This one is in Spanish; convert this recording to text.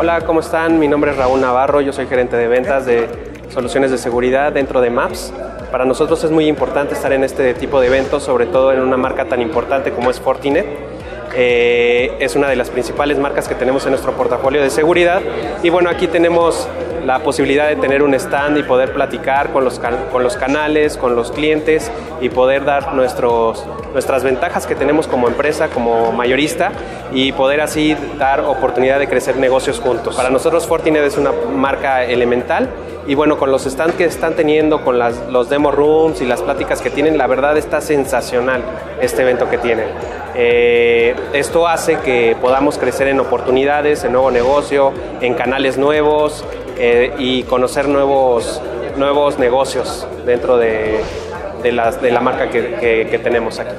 Hola, ¿cómo están? Mi nombre es Raúl Navarro, yo soy gerente de ventas de soluciones de seguridad dentro de Maps. Para nosotros es muy importante estar en este tipo de eventos, sobre todo en una marca tan importante como es Fortinet. Eh, es una de las principales marcas que tenemos en nuestro portafolio de seguridad. Y bueno, aquí tenemos la posibilidad de tener un stand y poder platicar con los, con los canales, con los clientes y poder dar nuestros, nuestras ventajas que tenemos como empresa, como mayorista y poder así dar oportunidad de crecer negocios juntos. Para nosotros Fortinet es una marca elemental y bueno, con los stands que están teniendo, con las, los demo rooms y las pláticas que tienen, la verdad está sensacional este evento que tienen. Eh, esto hace que podamos crecer en oportunidades, en nuevo negocio, en canales nuevos eh, y conocer nuevos, nuevos negocios dentro de, de, las, de la marca que, que, que tenemos aquí.